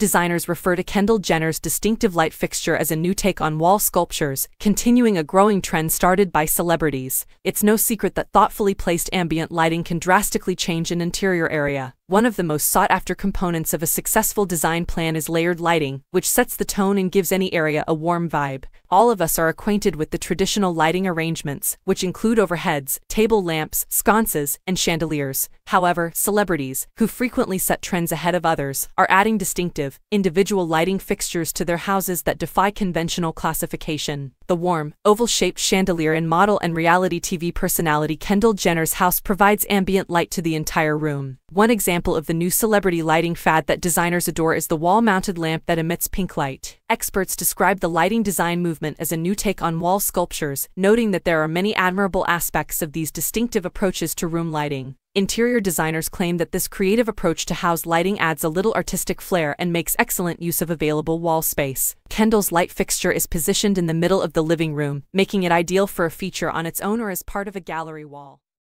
designers refer to Kendall Jenner's distinctive light fixture as a new take on wall sculptures, continuing a growing trend started by celebrities. It's no secret that thoughtfully placed ambient lighting can drastically change an interior area. One of the most sought-after components of a successful design plan is layered lighting, which sets the tone and gives any area a warm vibe. All of us are acquainted with the traditional lighting arrangements, which include overheads, table lamps, sconces, and chandeliers. However, celebrities, who frequently set trends ahead of others, are adding distinctive, individual lighting fixtures to their houses that defy conventional classification. The warm, oval-shaped chandelier in model and reality TV personality Kendall Jenner's house provides ambient light to the entire room. One example of the new celebrity lighting fad that designers adore is the wall-mounted lamp that emits pink light. Experts describe the lighting design movement as a new take on wall sculptures, noting that there are many admirable aspects of these distinctive approaches to room lighting. Interior designers claim that this creative approach to house lighting adds a little artistic flair and makes excellent use of available wall space. Kendall's light fixture is positioned in the middle of the living room, making it ideal for a feature on its own or as part of a gallery wall.